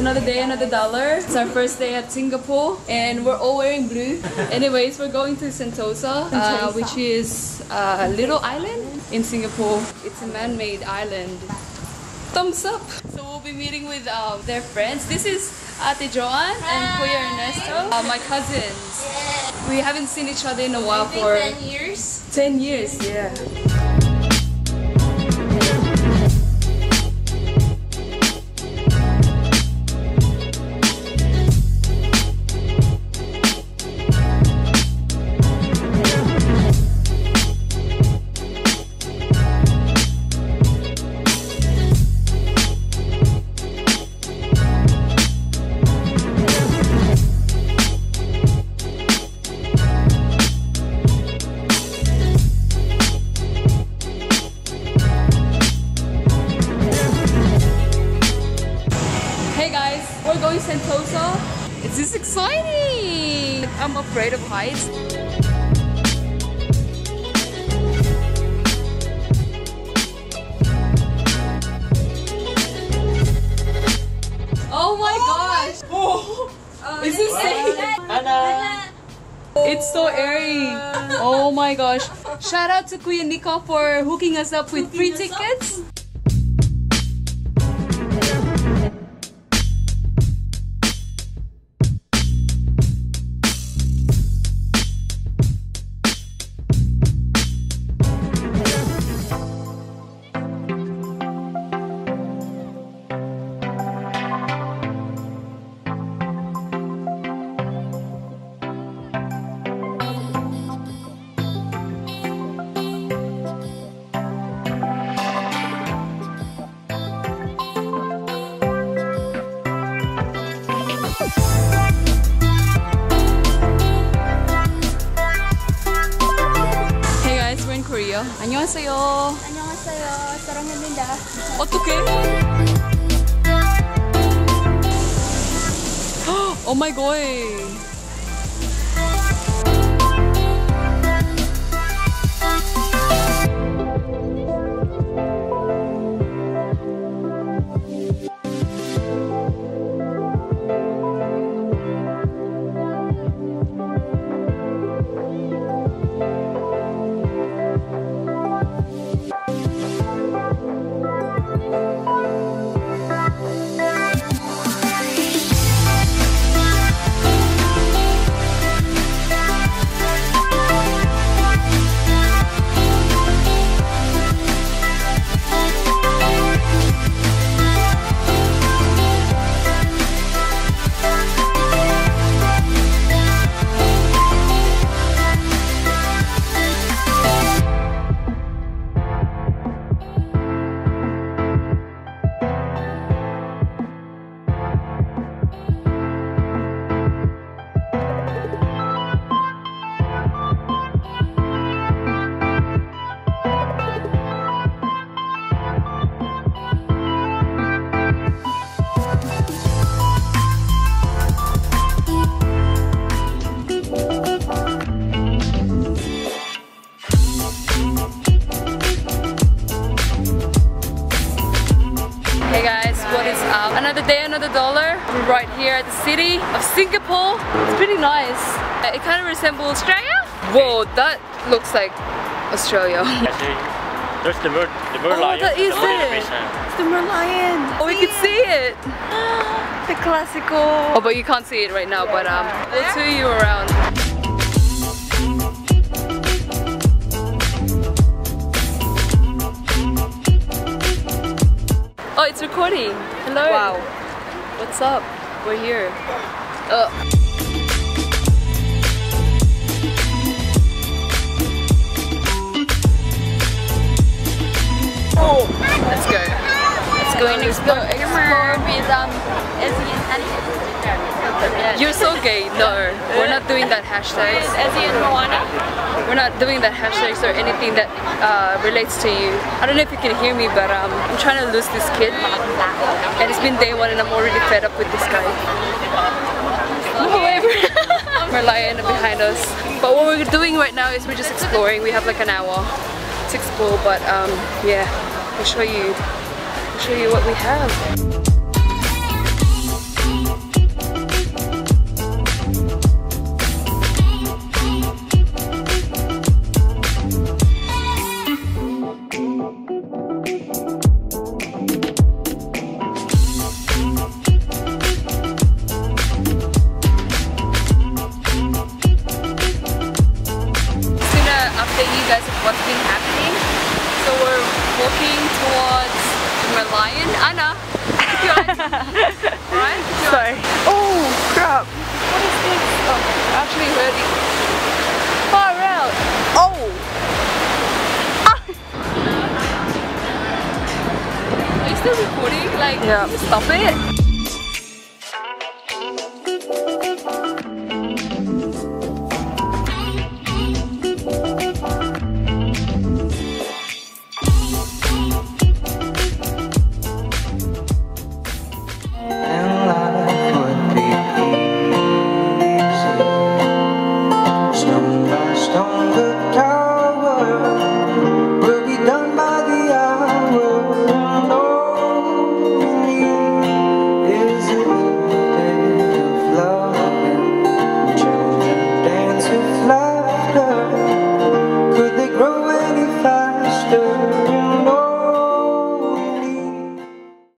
another day, another dollar. It's our first day at Singapore and we're all wearing blue. Anyways, we're going to Sentosa, uh, which is a little island in Singapore. It's a man-made island. Thumbs up! So we'll be meeting with uh, their friends. This is Ate Joan and Kuya Ernesto, uh, my cousins. We haven't seen each other in a while for 10 years. 10 years, yeah. Guys, we're going Sentosa. It's just exciting! I'm afraid of heights. Oh my gosh! Is this safe? It's so airy. Oh my gosh. Shout out to Kuya Nika for hooking us up with free tickets. 안녕하세요. 안녕하세요. 사랑합니다. 어떡해? Oh my god. Hey Another day, another dollar. We're right here at the city of Singapore. It's pretty nice. It kind of resembles Australia. Whoa, that looks like Australia. There's the mer the Oh, merlion. that is the merlion it. It's the merlion. Oh, we could see it. The classical. Oh, but you can't see it right now. But um, we'll tour you around. It's recording. Hello. Wow. What's up? We're here. Uh. Oh, let's go. Let's go and explore. explore. You're so gay. No, we're not doing that hashtag. Asian Moana. We're not doing that hashtags or anything that uh, relates to you. I don't know if you can hear me, but um, I'm trying to lose this kid. And it's been day one and I'm already fed up with this guy. Merlion behind us. But what we're doing right now is we're just exploring. We have like an hour to explore, but um, yeah, I'll show you, I'll show you what we have. Anna. Sorry. Oh, crap. What is this? Oh, actually. Far out. Oh. Ah. Are you still recording? Like, stop it.